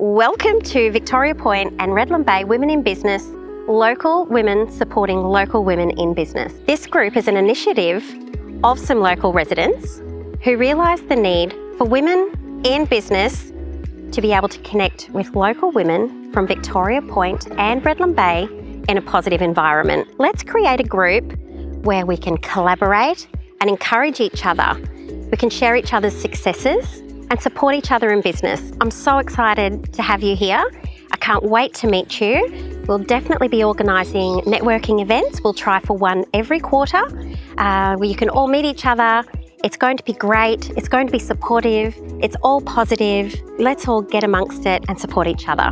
Welcome to Victoria Point and Redland Bay Women in Business, local women supporting local women in business. This group is an initiative of some local residents who realised the need for women in business to be able to connect with local women from Victoria Point and Redland Bay in a positive environment. Let's create a group where we can collaborate and encourage each other. We can share each other's successes and support each other in business. I'm so excited to have you here. I can't wait to meet you. We'll definitely be organising networking events. We'll try for one every quarter uh, where you can all meet each other. It's going to be great. It's going to be supportive. It's all positive. Let's all get amongst it and support each other.